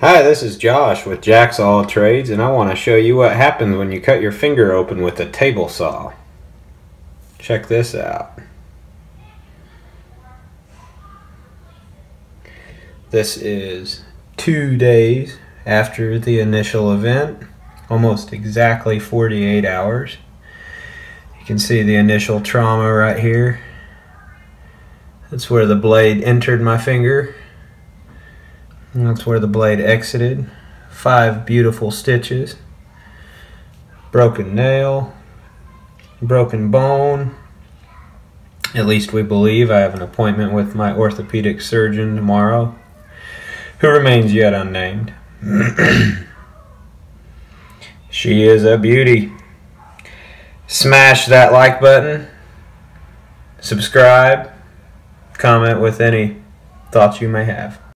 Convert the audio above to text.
Hi, this is Josh with Jack's All Trades, and I want to show you what happens when you cut your finger open with a table saw. Check this out. This is two days after the initial event, almost exactly 48 hours. You can see the initial trauma right here. That's where the blade entered my finger. And that's where the blade exited. Five beautiful stitches. Broken nail. Broken bone. At least we believe. I have an appointment with my orthopedic surgeon tomorrow, who remains yet unnamed. she is a beauty. Smash that like button. Subscribe. Comment with any thoughts you may have.